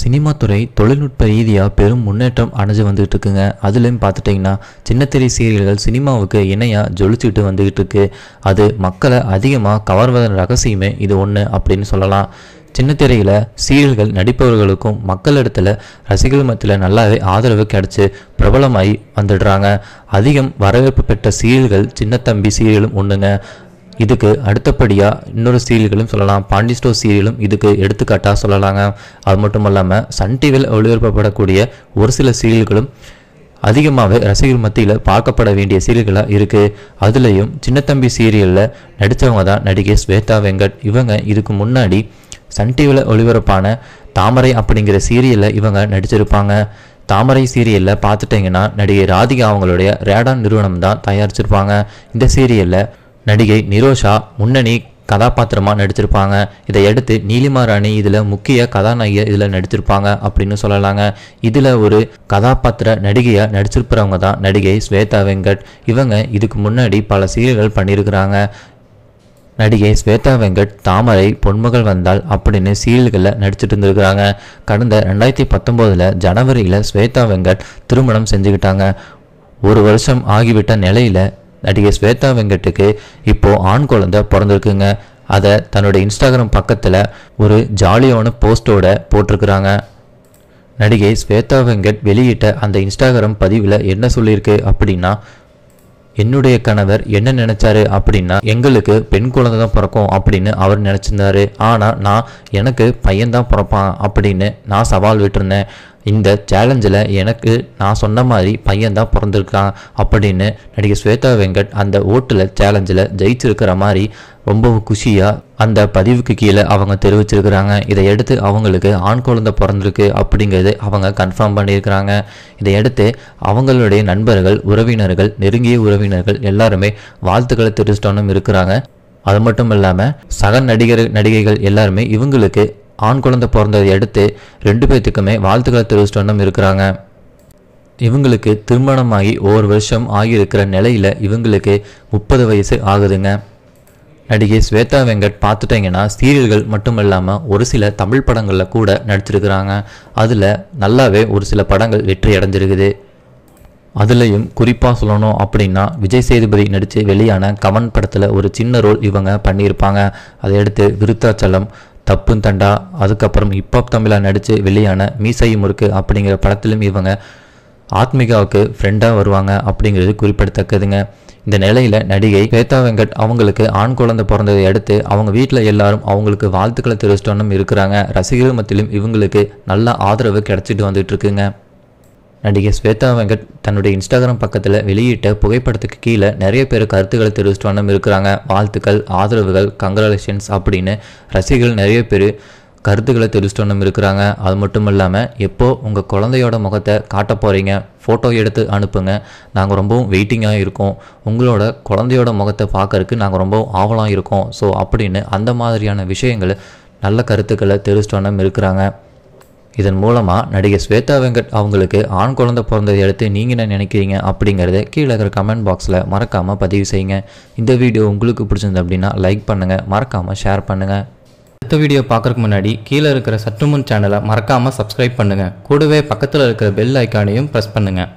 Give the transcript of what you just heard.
Cinema துறை தொழில்நுட்ப ரீதியாக பெரும் முன்னேற்றம் அடைஞ்சு வந்துகிட்டு இருக்குங்க அதுலேயும் பார்த்துட்டிங்கன்னா சின்னத்திரை சீரியல்கள் சினிமாவுக்கு இணையாக ஜொலிச்சுட்டு வந்துகிட்டு இருக்கு அது மக்களை அதிகமாக கவர்வதன் ரகசியமே இது ஒன்று அப்படின்னு சொல்லலாம். சின்னத்திரையில் சீரியல்கள் நடிப்பவர்களுக்கும் மக்களிடத்தில் ரசிகர்கள் மத்தியில் நல்லாவே ஆதரவு கிடச்சி பிரபலமாகி வந்துடுறாங்க. அதிகம் வரவேற்பு பெற்ற சீரியல்கள் சின்னத்தம்பி சீரியலும் ஒன்றுங்க இதுக்கு அடுத்தபடியாக இன்னொரு சீரியல்களும் சொல்லலாம். பாண்டி ஸ்டோர் சீரியலும் இதுக்கு எடுத்துக்காட்டாக சொல்லலாங்க. அது மட்டும் இல்லாமல் சன் டிவியில் ஒளிபரப்பப்படக்கூடிய ஒரு சில சீரியல்களும் அதிகமாகவே ரசிகர் மத்தியில் பார்க்கப்பட வேண்டிய சீரியல்களாக இருக்குது அதுலேயும் சின்னத்தம்பி சீரியலில் நடித்தவங்க தான் நடிகை ஸ்வேதா வெங்கட். இவங்க இதுக்கு முன்னாடி சன் டிவியில் ஒளிபரப்பான தாமரை அப்படிங்கிற சீரியலில் இவங்க நடிச்சிருப்பாங்க. தாமரை சீரியலில் பார்த்துட்டிங்கன்னா நடிகை ராதிகா அவங்களுடைய ரேடான் நிறுவனம் தான் தயாரிச்சிருப்பாங்க. இந்த சீரியலில் நடிகை நிரோஷா முன்னணி கதாபாத்திரமாக நடிச்சிருப்பாங்க. இதை அடுத்து நீலிமா ராணி இதில் முக்கிய கதாநாயகியை இதில் நடிச்சிருப்பாங்க அப்படின்னு சொல்லலாங்க. இதில் ஒரு கதாபாத்திர நடிகையாக நடிச்சிருப்பவங்க தான் நடிகை ஸ்வேதா வெங்கட். இவங்க இதுக்கு முன்னாடி பல சீரியல்கள் பண்ணியிருக்கிறாங்க. நடிகை ஸ்வேதா வெங்கட் தாமரை பொன்மகள் வந்தால் அப்படின்னு சீரியல்களில் நடிச்சிட்டு இருந்திருக்கிறாங்க. கடந்த ரெண்டாயிரத்தி பத்தொம்போதில் ஜனவரியில் ஸ்வேதா வெங்கட் திருமணம் செஞ்சுக்கிட்டாங்க. ஒரு வருஷம் ஆகிவிட்ட நிலையில் நடிகை ஸ்வேதா வெங்கட்டுக்கு இப்போ ஆண் குழந்தை பிறந்திருக்குங்க. அதை தன்னோட இன்ஸ்டாகிராம் பக்கத்தில் ஒரு ஜாலியான போஸ்டோட போட்டிருக்கிறாங்க. நடிகை ஸ்வேதா வெங்கட் வெளியிட்ட அந்த இன்ஸ்டாகிராம் பதிவில் என்ன சொல்லியிருக்கு அப்படின்னா என்னுடைய கணவர் என்ன நினைச்சாரு அப்படின்னா எங்களுக்கு பெண் குழந்தை தான் பிறக்கும் அப்படின்னு அவர் நினச்சிருந்தாரு. ஆனால் நான் எனக்கு பையன்தான் பிறப்பான் அப்படின்னு நான் சவால் விட்டுருந்தேன். இந்த சேலஞ்சில் எனக்கு நான் சொன்ன மாதிரி பையன் தான் பிறந்திருக்கான் அப்படின்னு நடிகை ஸ்வேதா வெங்கட் அந்த ஓட்டில் சேலஞ்சில் ஜெயிச்சிருக்கிற மாதிரி ரொம்ப குஷியாக அந்த பதிவுக்கு கீழே அவங்க தெரிவிச்சிருக்கிறாங்க. இதையடுத்து அவங்களுக்கு ஆண் குழந்தை பிறந்திருக்கு அப்படிங்கிறது அவங்க கன்ஃபார்ம் பண்ணியிருக்கிறாங்க. இதையடுத்து அவங்களுடைய நண்பர்கள் உறவினர்கள் நெருங்கிய உறவினர்கள் எல்லாருமே வாழ்த்துக்களை தெரிவிச்சிட்டோன்னு இருக்கிறாங்க. அது மட்டும் இல்லாமல் சக நடிகர் நடிகைகள் எல்லாருமே இவங்களுக்கு ஆண் குழந்தை பிறந்ததை அடுத்து ரெண்டு பேர்த்துக்குமே வாழ்த்துக்களை தெரிவிச்சிட்டோன்னு இருக்கிறாங்க. இவங்களுக்கு திருமணமாகி ஒவ்வொரு வருஷம் ஆகியிருக்கிற நிலையில் இவங்களுக்கு முப்பது வயசு ஆகுதுங்க. நடிகை ஸ்வேதா வெங்கட் பார்த்துட்டிங்கன்னா சீரியல்கள் மட்டும் இல்லாமல் ஒரு சில தமிழ் படங்களில் கூட நடிச்சிருக்கிறாங்க. அதில் நல்லாவே ஒரு சில படங்கள் வெற்றி அடைஞ்சிருக்குது. அதுலேயும் குறிப்பாக சொல்லணும் அப்படின்னா விஜய் சேதுபதி நடித்து வெளியான கமன் படத்தில் ஒரு சின்ன ரோல் இவங்க பண்ணியிருப்பாங்க. அதை அடுத்து விருத்தாச்சலம் தப்பும் தண்டா. அதுக்கப்புறம் ஹிப்ஹாப் தமிழாக நடித்து வெளியான மீசையும் முறுக்கு அப்படிங்கிற படத்திலும் இவங்க ஆத்மிகாவுக்கு ஃப்ரெண்டாக வருவாங்க அப்படிங்கிறது குறிப்பிடத்தக்கதுங்க. இந்த நிலையில் நடிகை ஸ்வேதா வெங்கட் அவங்களுக்கு ஆண் குழந்தை பிறந்ததை அடுத்து அவங்க வீட்டில் எல்லாரும் அவங்களுக்கு வாழ்த்துக்களை தெரிவிச்சிட்டோன்னு இருக்கிறாங்க. ரசிகர்கள் மத்தியிலும் இவங்களுக்கு நல்ல ஆதரவு கிடைச்சிட்டு வந்துட்டு இருக்குங்க. நடிகை ஸ்வேதா வெங்கட் தன்னுடைய இன்ஸ்டாகிராம் பக்கத்தில் வெளியிட்ட புகைப்படத்துக்கு கீழே நிறைய பேர் கருத்துக்களை தெரிவிச்சிட்டு இருக்கிறாங்க. வாழ்த்துக்கள் ஆதரவுகள் கங்க்ராலேஷன்ஸ் அப்படின்னு ரசிகர்கள் நிறைய பேர் கருத்துக்களை தெரிவிச்சிட்டு இருக்கிறாங்க. அது மட்டும் இல்லாமல் எப்போது உங்கள் குழந்தையோட முகத்தை காட்ட போகிறீங்க ஃபோட்டோ எடுத்து அனுப்புங்க. நாங்கள் ரொம்பவும் வெயிட்டிங்காக இருக்கோம். உங்களோட குழந்தையோட முகத்தை பார்க்கறதுக்கு நாங்கள் ரொம்பவும் ஆவலாக இருக்கோம். ஸோ அப்படின்னு அந்த மாதிரியான விஷயங்களை நல்ல கருத்துக்களை தெரிவிச்சிட்டு இருக்கிறாங்க. இதன் மூலமாக நடிகை ஸ்வேதா வெங்கட் அவங்களுக்கு ஆண் குழந்தை பிறந்ததை அடுத்து நீங்கள் என்ன நினைக்கிறீங்க அப்படிங்கிறத கீழே இருக்கிற கமெண்ட் பாக்ஸில் மறக்காமல் பதிவு செய்யுங்க. இந்த வீடியோ உங்களுக்கு பிடிச்சிருந்து அப்படின்னா லைக் பண்ணுங்கள் மறக்காமல் ஷேர் பண்ணுங்கள் அடுத்த வீடியோ பார்க்குறதுக்கு முன்னாடி கீழே இருக்கிற சற்றுமுன் சேனலை மறக்காமல் சப்ஸ்கிரைப் பண்ணுங்கள் கூடவே பக்கத்தில் இருக்கிற பெல் ஐக்கானையும் ப்ரெஸ் பண்ணுங்கள்